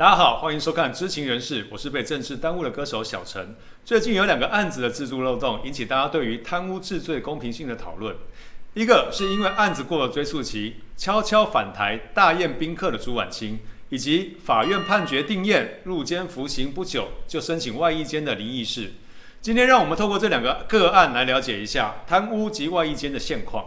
大家好，欢迎收看《知情人士》，我是被政治耽误的歌手小陈。最近有两个案子的制度漏洞，引起大家对于贪污治罪公平性的讨论。一个是因为案子过了追诉期，悄悄返台大宴宾客的朱婉清，以及法院判决定验入监服刑不久就申请外衣间的林义士。今天让我们透过这两个个案来了解一下贪污及外衣间的现况。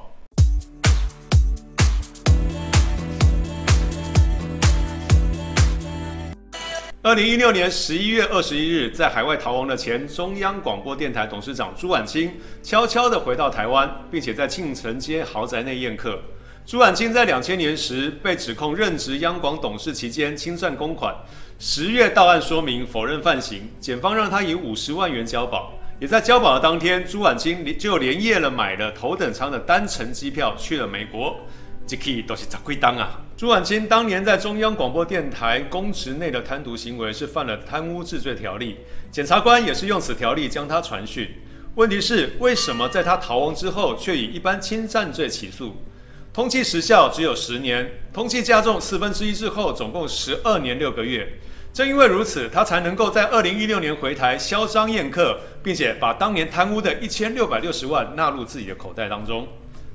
二零一六年十一月二十一日，在海外逃亡的前中央广播电台董事长朱婉清，悄悄地回到台湾，并且在庆城街豪宅内宴客。朱婉清在两千年时被指控任职央广董事期间侵占公款，十月到案说明否认犯行，检方让他以五十万元交保。也在交保的当天，朱婉清就连夜了买了头等舱的单程机票去了美国。这可都是砸贵当啊！朱婉清当年在中央广播电台公职内的贪渎行为是犯了贪污治罪条例，检察官也是用此条例将他传讯。问题是，为什么在他逃亡之后，却以一般侵占罪起诉？通缉时效只有十年，通缉加重四分之一之后，总共十二年六个月。正因为如此，他才能够在二零一六年回台嚣张宴客，并且把当年贪污的一千六百六十万纳入自己的口袋当中。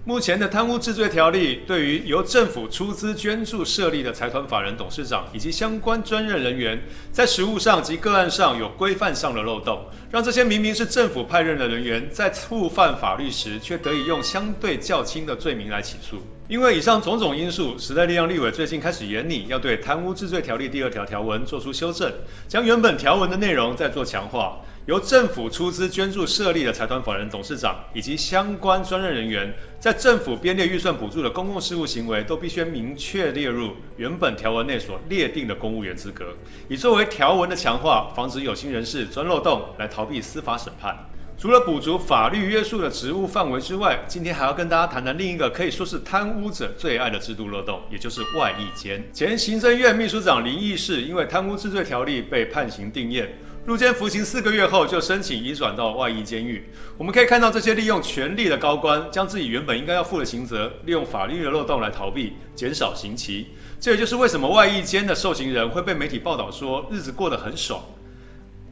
目前的贪污治罪条例对于由政府出资捐助设立的财团法人董事长以及相关专任人员，在实务上及个案上有规范上的漏洞，让这些明明是政府派任的人员，在触犯法律时，却得以用相对较轻的罪名来起诉。因为以上种种因素，时代力量立委最近开始研拟，要对贪污治罪条例第二条条文做出修正，将原本条文的内容再做强化。由政府出资捐助设立的财团法人董事长以及相关专任人员，在政府编列预算补助的公共事务行为，都必须明确列入原本条文内所列定的公务员资格，以作为条文的强化，防止有心人士钻漏洞来逃避司法审判。除了补足法律约束的职务范围之外，今天还要跟大家谈谈另一个可以说是贪污者最爱的制度漏洞，也就是外役监。前行政院秘书长林义士因为贪污治罪条例被判刑定验。入监服刑四个月后，就申请移转到外役监狱。我们可以看到，这些利用权力的高官，将自己原本应该要负的刑责，利用法律的漏洞来逃避，减少刑期。这也就是为什么外役监的受刑人会被媒体报道说日子过得很爽。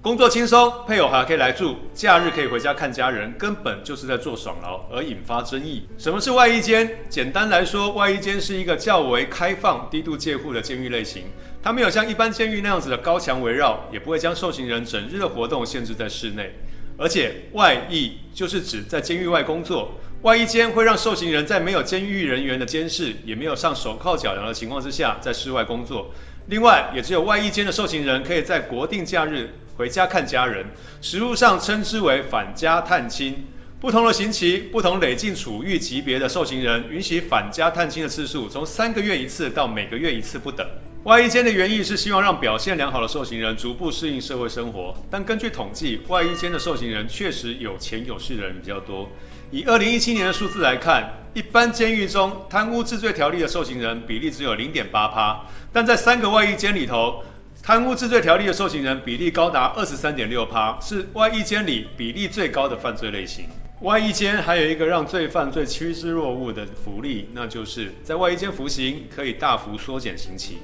工作轻松，配偶还可以来住，假日可以回家看家人，根本就是在做爽劳，而引发争议。什么是外衣间？简单来说，外衣间是一个较为开放、低度戒护的监狱类型。它没有像一般监狱那样子的高墙围绕，也不会将受刑人整日的活动限制在室内。而且外役就是指在监狱外工作，外衣间会让受刑人在没有监狱人员的监视，也没有上手铐脚镣的情况之下，在室外工作。另外，也只有外衣间的受刑人可以在国定假日。回家看家人，实务上称之为返家探亲。不同的刑期、不同累进处遇级别的受刑人，允许返家探亲的次数从三个月一次到每个月一次不等。外衣间的原意是希望让表现良好的受刑人逐步适应社会生活，但根据统计，外衣间的受刑人确实有钱有势的人比较多。以二零一七年的数字来看，一般监狱中贪污治罪条例的受刑人比例只有零点八趴，但在三个外衣间里头。贪污治罪条例的受刑人比例高达二十三点六趴，是外役监里比例最高的犯罪类型。外役监还有一个让罪犯最趋之若鹜的福利，那就是在外役监服刑可以大幅缩减刑期，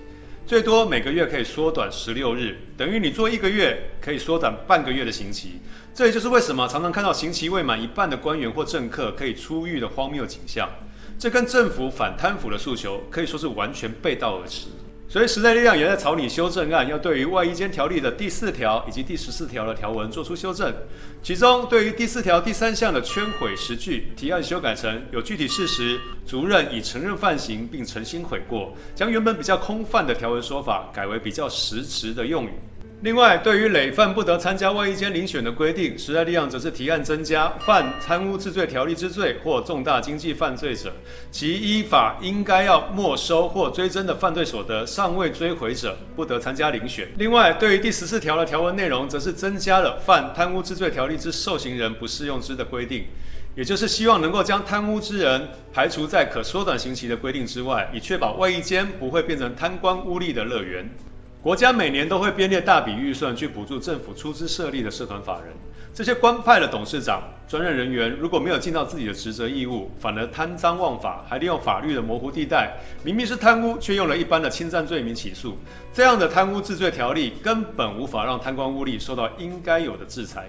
最多每个月可以缩短十六日，等于你做一个月可以缩短半个月的刑期。这也就是为什么常常看到刑期未满一半的官员或政客可以出狱的荒谬景象。这跟政府反贪腐的诉求可以说是完全背道而驰。所以时代力量也在草拟修正案，要对于外衣间条例的第四条以及第十四条的条文做出修正。其中，对于第四条第三项的圈毁实据，提案修改成有具体事实，足任已承认犯行并诚心悔过，将原本比较空泛的条文说法改为比较实词的用语。另外，对于累犯不得参加外衣间遴选的规定，时代力量则是提案增加犯贪污治罪条例之罪或重大经济犯罪者，其依法应该要没收或追征的犯罪所得尚未追回者，不得参加遴选。另外，对于第十四条的条文内容，则是增加了犯贪污治罪条例之受刑人不适用之的规定，也就是希望能够将贪污之人排除在可缩短刑期的规定之外，以确保外衣间不会变成贪官污吏的乐园。国家每年都会编列大笔预算去补助政府出资设立的社团法人。这些官派的董事长、专任人员如果没有尽到自己的职责义务，反而贪赃枉法，还利用法律的模糊地带，明明是贪污，却用了一般的侵占罪名起诉，这样的贪污治罪条例根本无法让贪官污吏受到应该有的制裁。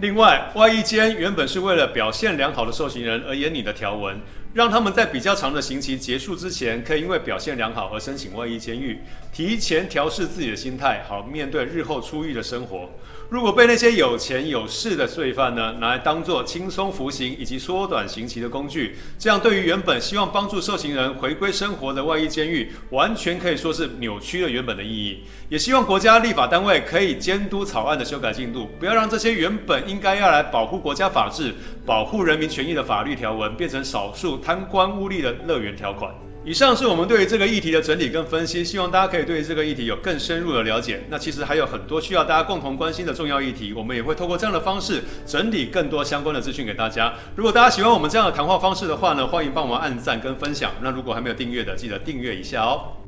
另外，外衣间原本是为了表现良好的受刑人而演你的条文，让他们在比较长的刑期结束之前，可以因为表现良好而申请外衣监狱，提前调试自己的心态，好面对日后出狱的生活。如果被那些有钱有势的罪犯呢拿来当做轻松服刑以及缩短刑期的工具，这样对于原本希望帮助受刑人回归生活的外衣监狱，完全可以说是扭曲了原本的意义。也希望国家立法单位可以监督草案的修改进度，不要让这些原本应该要来保护国家法治、保护人民权益的法律条文，变成少数贪官污吏的乐园条款。以上是我们对于这个议题的整理跟分析，希望大家可以对于这个议题有更深入的了解。那其实还有很多需要大家共同关心的重要议题，我们也会透过这样的方式整理更多相关的资讯给大家。如果大家喜欢我们这样的谈话方式的话呢，欢迎帮我们按赞跟分享。那如果还没有订阅的，记得订阅一下哦。